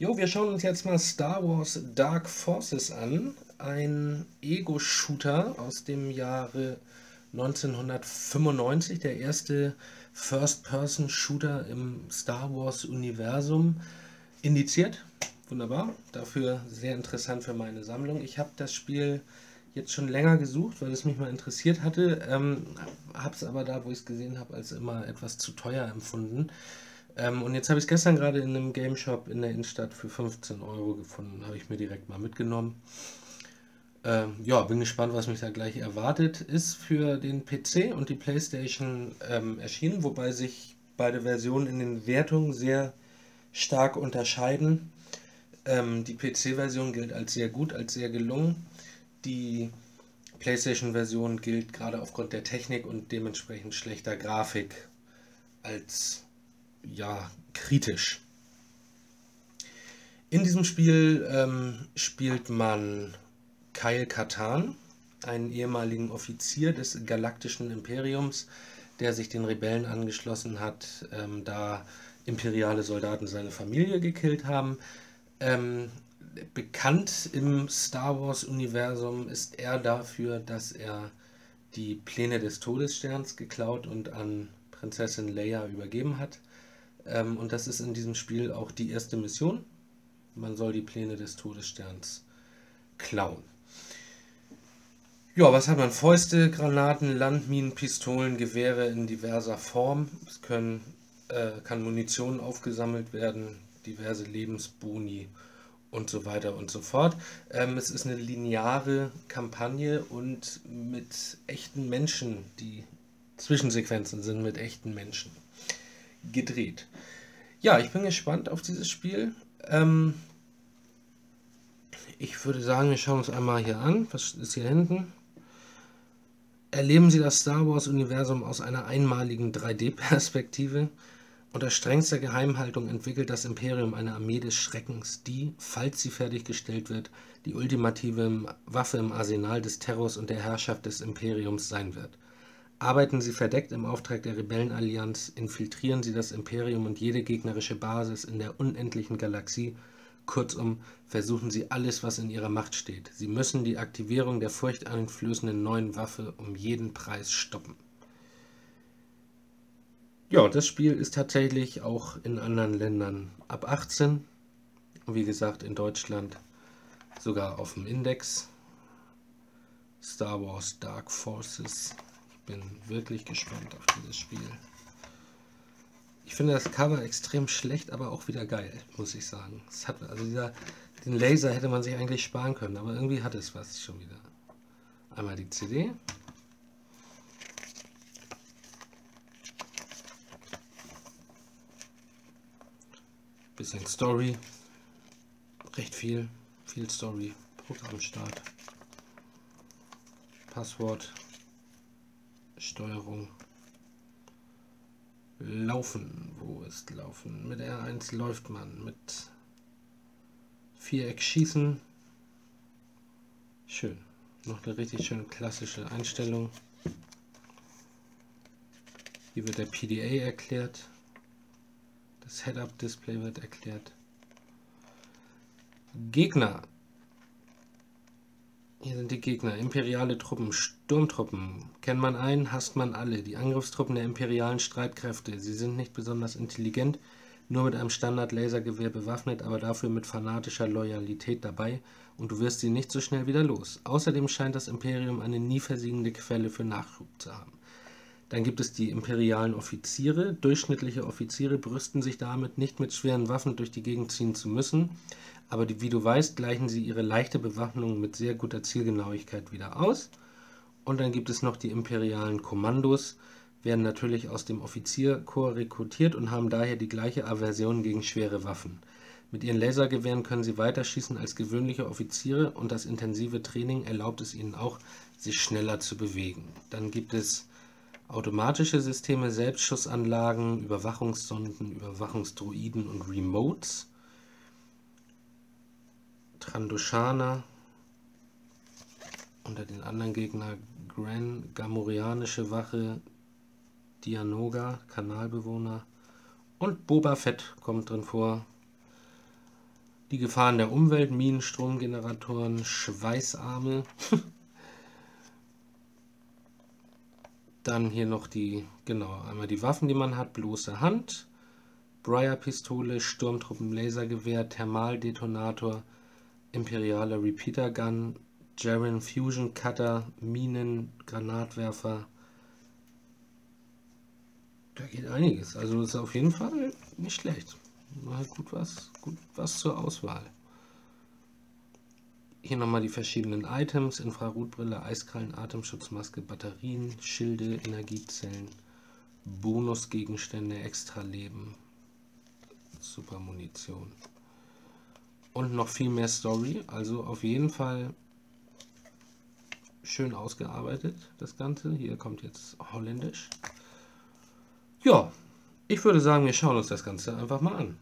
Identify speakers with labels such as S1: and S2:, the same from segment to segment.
S1: Jo, wir schauen uns jetzt mal Star Wars Dark Forces an. Ein Ego-Shooter aus dem Jahre 1995, der erste First-Person-Shooter im Star Wars-Universum. Indiziert, wunderbar, dafür sehr interessant für meine Sammlung. Ich habe das Spiel jetzt schon länger gesucht, weil es mich mal interessiert hatte, ähm, habe es aber da, wo ich es gesehen habe, als immer etwas zu teuer empfunden. Ähm, und jetzt habe ich es gestern gerade in einem Game Shop in der Innenstadt für 15 Euro gefunden, habe ich mir direkt mal mitgenommen. Ähm, ja, bin gespannt, was mich da gleich erwartet. Ist für den PC und die PlayStation ähm, erschienen, wobei sich beide Versionen in den Wertungen sehr stark unterscheiden. Ähm, die PC-Version gilt als sehr gut, als sehr gelungen. Die PlayStation-Version gilt gerade aufgrund der Technik und dementsprechend schlechter Grafik als ja kritisch. In diesem Spiel ähm, spielt man Kyle Katan, einen ehemaligen Offizier des Galaktischen Imperiums, der sich den Rebellen angeschlossen hat, ähm, da imperiale Soldaten seine Familie gekillt haben. Ähm, bekannt im Star Wars-Universum ist er dafür, dass er die Pläne des Todessterns geklaut und an Prinzessin Leia übergeben hat. Ähm, und das ist in diesem Spiel auch die erste Mission. Man soll die Pläne des Todessterns klauen. Ja, was hat man? Fäuste, Granaten, Landminen, Pistolen, Gewehre in diverser Form. Es können, äh, kann Munition aufgesammelt werden, diverse Lebensboni und so weiter und so fort. Ähm, es ist eine lineare Kampagne und mit echten Menschen, die Zwischensequenzen sind mit echten Menschen gedreht. Ja, ich bin gespannt auf dieses Spiel. Ähm, ich würde sagen, wir schauen uns einmal hier an. Was ist hier hinten? Erleben Sie das Star Wars-Universum aus einer einmaligen 3D-Perspektive. Unter strengster Geheimhaltung entwickelt das Imperium eine Armee des Schreckens, die, falls sie fertiggestellt wird, die ultimative Waffe im Arsenal des Terrors und der Herrschaft des Imperiums sein wird. Arbeiten Sie verdeckt im Auftrag der Rebellenallianz, infiltrieren Sie das Imperium und jede gegnerische Basis in der unendlichen Galaxie, kurzum, versuchen Sie alles, was in Ihrer Macht steht. Sie müssen die Aktivierung der furchteinflößenden neuen Waffe um jeden Preis stoppen. Ja, das Spiel ist tatsächlich auch in anderen Ländern ab 18. Wie gesagt, in Deutschland sogar auf dem Index. Star Wars Dark Forces. Bin wirklich gespannt auf dieses Spiel. Ich finde das Cover extrem schlecht, aber auch wieder geil, muss ich sagen. Hat, also dieser, den Laser hätte man sich eigentlich sparen können, aber irgendwie hat es was schon wieder. Einmal die CD. Bisschen Story. Recht viel. Viel Story. Programmstart. Passwort. Steuerung. Laufen. Wo ist Laufen? Mit R1 läuft man. Mit Viereck schießen. Schön. Noch eine richtig schön klassische Einstellung. Hier wird der PDA erklärt. Das Head-Up-Display wird erklärt. Gegner. Hier sind die Gegner. Imperiale Truppen, Sturmtruppen. Kennt man einen, hasst man alle. Die Angriffstruppen der imperialen Streitkräfte. Sie sind nicht besonders intelligent, nur mit einem Standard-Lasergewehr bewaffnet, aber dafür mit fanatischer Loyalität dabei und du wirst sie nicht so schnell wieder los. Außerdem scheint das Imperium eine nie versiegende Quelle für Nachschub zu haben. Dann gibt es die imperialen Offiziere. Durchschnittliche Offiziere brüsten sich damit, nicht mit schweren Waffen durch die Gegend ziehen zu müssen. Aber die, wie du weißt, gleichen sie ihre leichte Bewaffnung mit sehr guter Zielgenauigkeit wieder aus. Und dann gibt es noch die imperialen Kommandos, werden natürlich aus dem Offizierkorps rekrutiert und haben daher die gleiche Aversion gegen schwere Waffen. Mit ihren Lasergewehren können sie weiter schießen als gewöhnliche Offiziere und das intensive Training erlaubt es ihnen auch, sich schneller zu bewegen. Dann gibt es automatische Systeme, Selbstschussanlagen, Überwachungssonden, Überwachungsdroiden und Remotes. Trandoshana unter den anderen Gegner Gran, Gamorianische Wache, Dianoga, Kanalbewohner und Boba Fett kommt drin vor. Die Gefahren der Umwelt, Minen, Stromgeneratoren, Schweißarme. Dann hier noch die, genau, einmal die Waffen, die man hat, bloße Hand, Briar-Pistole, Sturmtruppen, Lasergewehr, Thermaldetonator, imperiale Repeater Gun, Jaren Fusion Cutter, Minen, Granatwerfer. Da geht einiges. Also ist auf jeden Fall nicht schlecht. Mal gut was, gut was zur Auswahl. Hier nochmal die verschiedenen Items, Infrarotbrille, Eiskrallen, Atemschutzmaske, Batterien, Schilde, Energiezellen, Bonusgegenstände, extra Leben, super Munition. Und noch viel mehr Story, also auf jeden Fall schön ausgearbeitet, das Ganze. Hier kommt jetzt Holländisch. Ja, ich würde sagen, wir schauen uns das Ganze einfach mal an.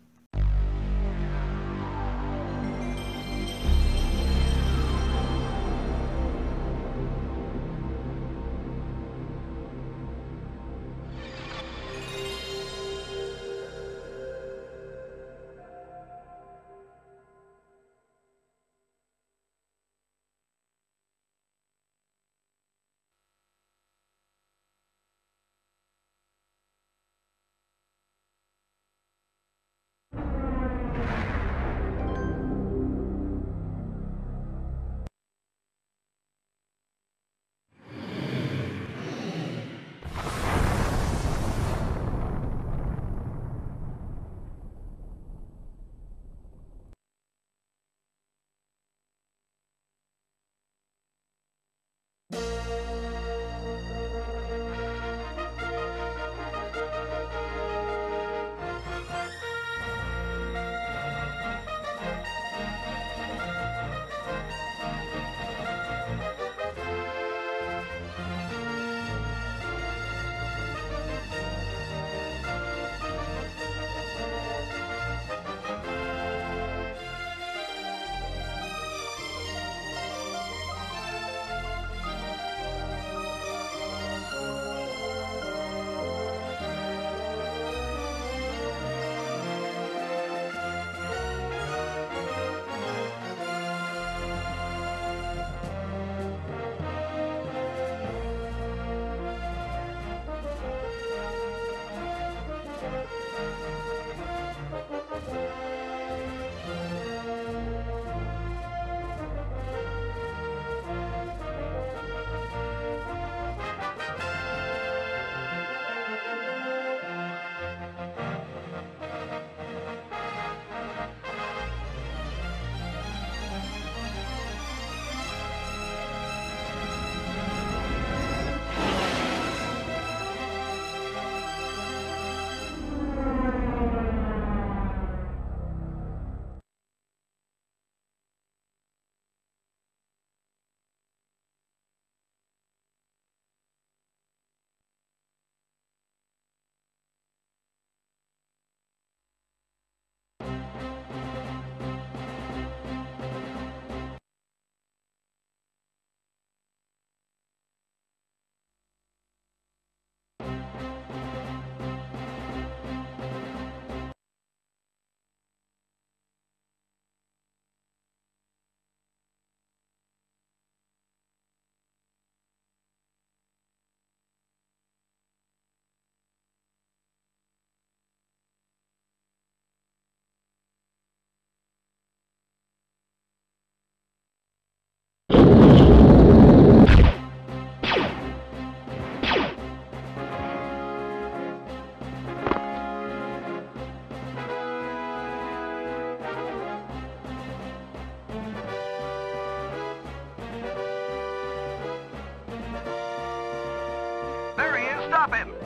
S2: Stop him!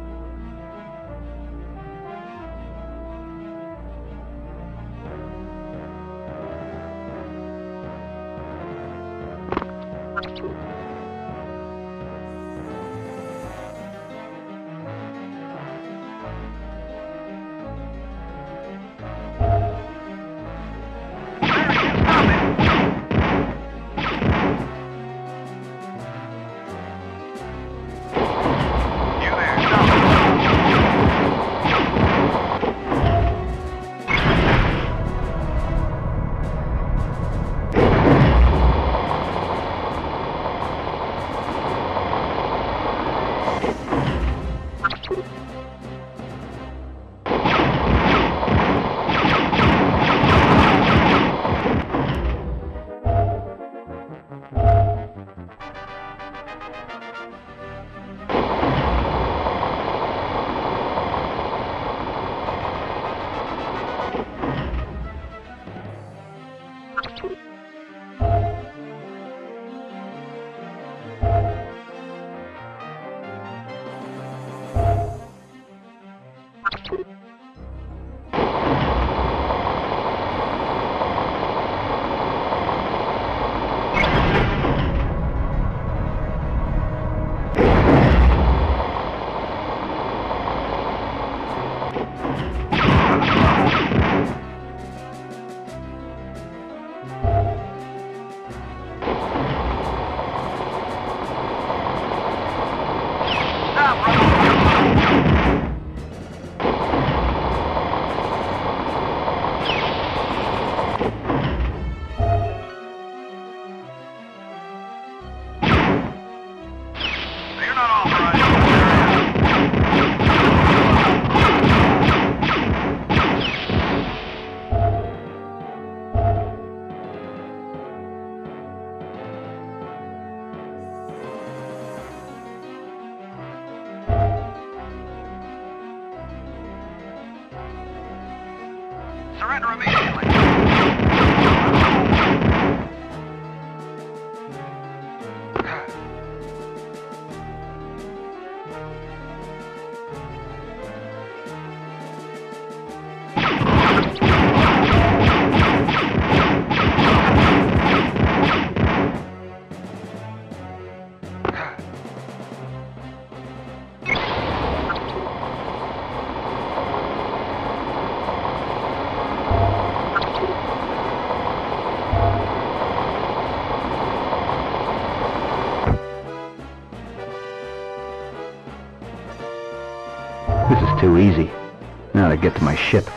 S3: to my ship.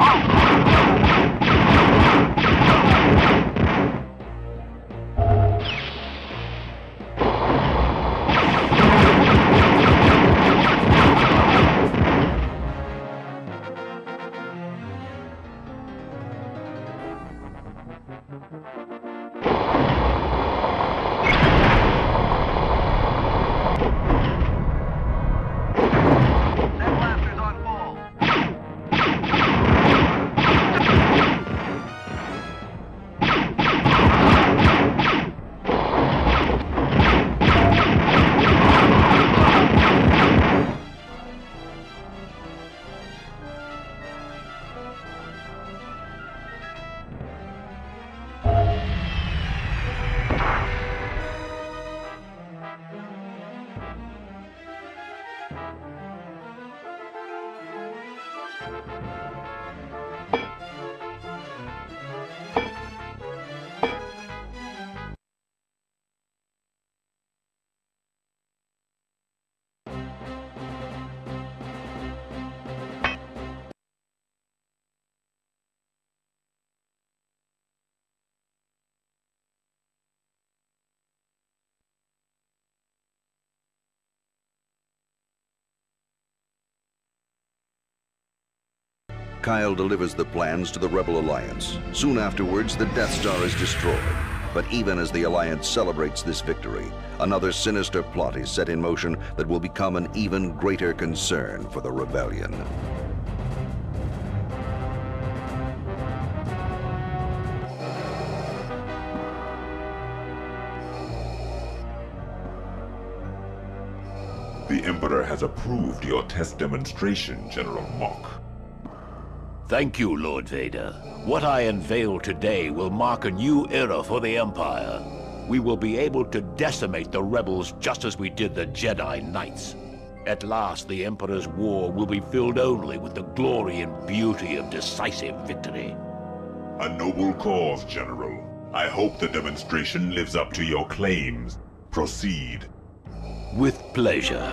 S4: Oh!
S5: Kyle delivers the plans to the Rebel Alliance. Soon afterwards, the Death Star is destroyed. But even as the Alliance celebrates this victory, another sinister plot is set in motion that will become an even greater concern for the rebellion.
S6: The Emperor has approved your test demonstration, General Mock.
S7: Thank you, Lord Vader. What I unveil today will mark a new era for the Empire. We will be able to decimate the rebels just as we did the Jedi Knights. At last, the Emperor's war will be filled only with the glory and beauty of decisive victory.
S6: A noble cause, General. I hope the demonstration lives up to your claims. Proceed.
S7: With pleasure.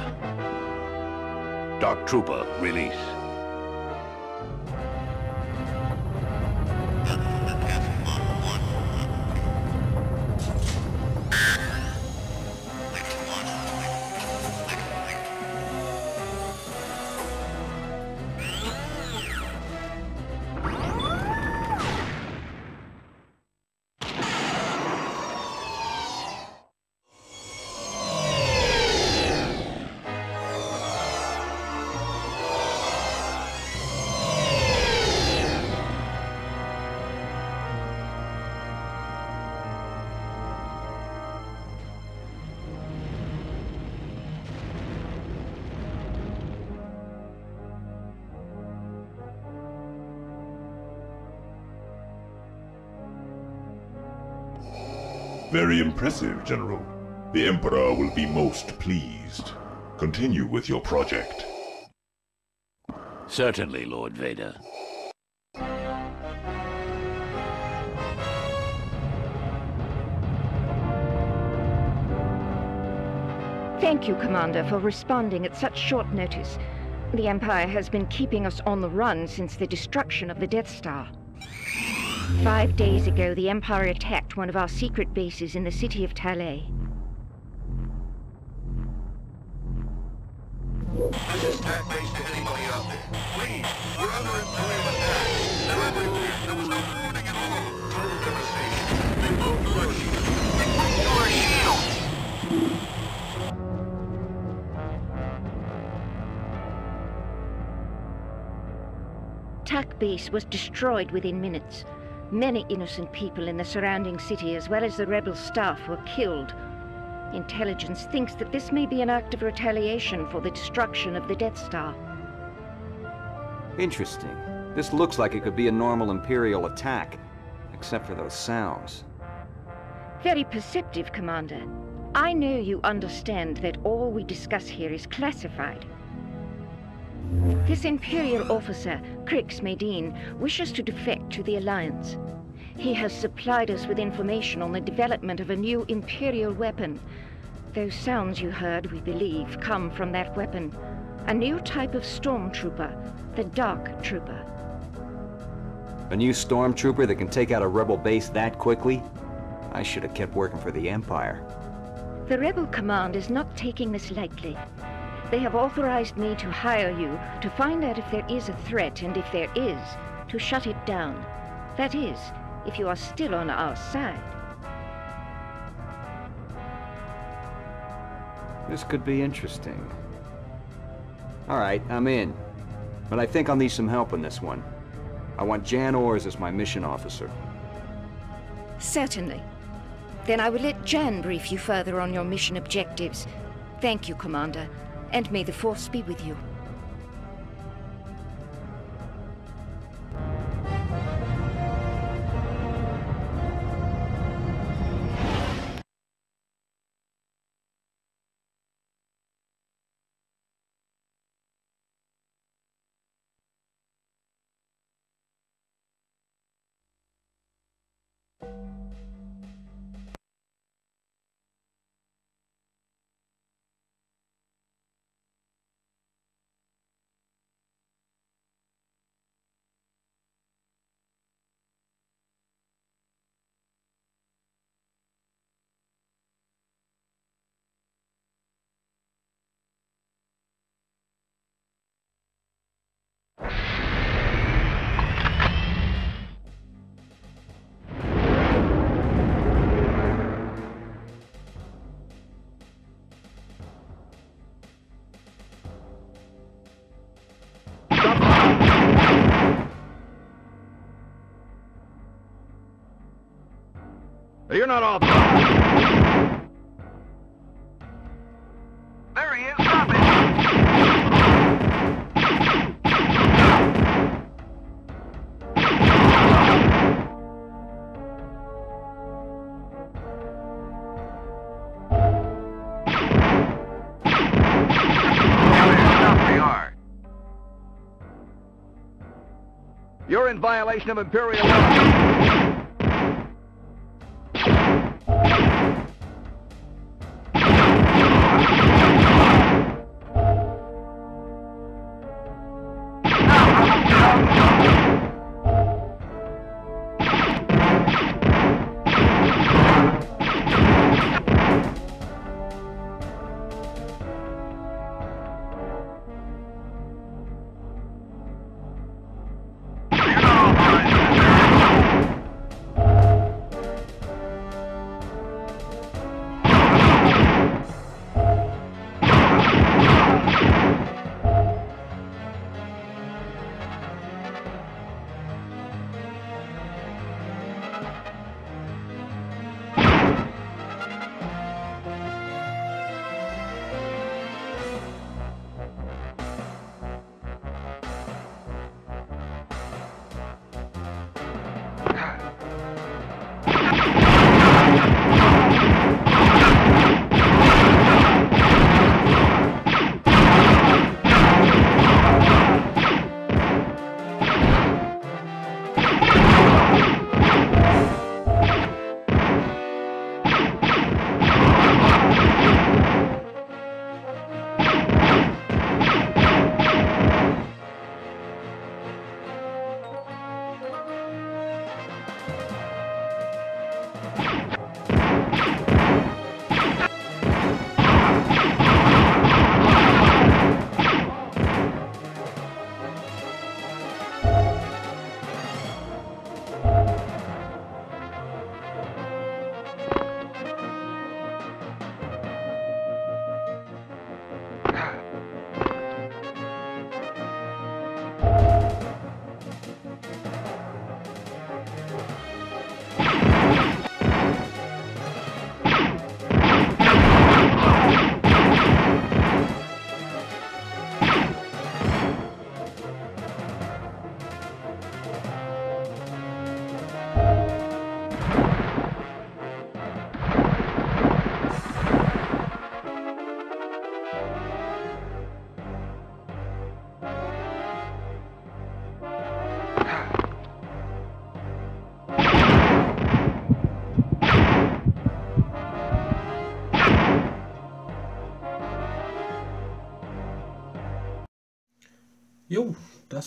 S7: Dark Trooper, release.
S6: Very impressive, General. The Emperor will be most pleased. Continue with your project.
S7: Certainly, Lord Vader.
S8: Thank you, Commander, for responding at such short notice. The Empire has been keeping us on the run since the destruction of the Death Star. Five days ago, the Empire attacked one of our secret bases in the city of Talay.
S4: This is TAC base to anybody out there. Please, we're under Imperial attack. There ever there was no warning at all. Total devastation. They moved to our shield. They moved to our shield!
S8: Tak base was destroyed within minutes. Many innocent people in the surrounding city, as well as the rebel staff, were killed. Intelligence thinks that this may be an act of retaliation for the destruction of the Death Star.
S9: Interesting. This looks like it could be a normal Imperial attack, except for those sounds.
S8: Very perceptive, Commander. I know you understand that all we discuss here is classified. This Imperial officer, Crix Medine, wishes to defect to the Alliance. He has supplied us with information on the development of a new Imperial weapon. Those sounds you heard, we believe, come from that weapon. A new type of stormtrooper, the Dark Trooper.
S9: A new stormtrooper that can take out a rebel base that quickly? I should have kept working for the Empire.
S8: The Rebel Command is not taking this lightly. They have authorized me to hire you to find out if there is a threat, and if there is, to shut it down. That is, if you are still on our side.
S9: This could be interesting. Alright, I'm in. But I think I'll need some help on this one. I want Jan Ors as my mission officer.
S8: Certainly. Then I will let Jan brief you further on your mission objectives. Thank you, Commander, and may the Force be with you.
S3: You're not all... There he is,
S2: stop You're in violation of
S1: Imperial law.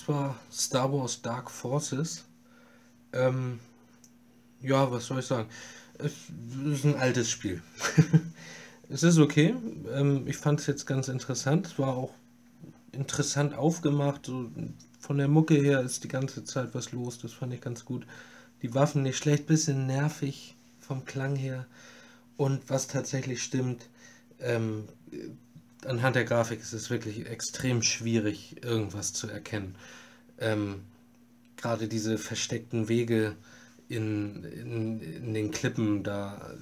S1: War Star Wars Dark Forces. Ähm, ja, was soll ich sagen? Es ist ein altes Spiel. es ist okay. Ähm, ich fand es jetzt ganz interessant. Es war auch interessant aufgemacht. So von der Mucke her ist die ganze Zeit was los. Das fand ich ganz gut. Die Waffen nicht schlecht, bisschen nervig vom Klang her. Und was tatsächlich stimmt, ähm, anhand der Grafik ist es wirklich extrem schwierig, irgendwas zu erkennen. Ähm, Gerade diese versteckten Wege in, in, in den Klippen, da,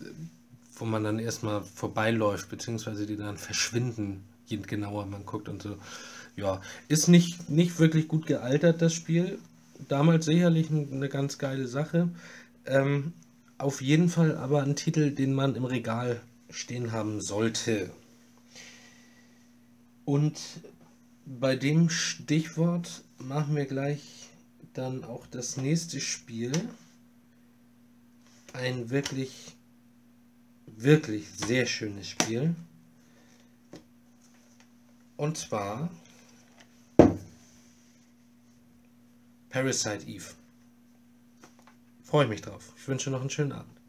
S1: wo man dann erstmal vorbeiläuft, beziehungsweise die dann verschwinden, je genauer man guckt und so. Ja, ist nicht, nicht wirklich gut gealtert, das Spiel. Damals sicherlich eine ganz geile Sache. Ähm, auf jeden Fall aber ein Titel, den man im Regal stehen haben sollte. Und bei dem Stichwort machen wir gleich dann auch das nächste Spiel. Ein wirklich, wirklich sehr schönes Spiel. Und zwar Parasite Eve. Freue ich mich drauf. Ich wünsche noch einen schönen Abend.